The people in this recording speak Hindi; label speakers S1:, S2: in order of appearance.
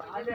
S1: तेरे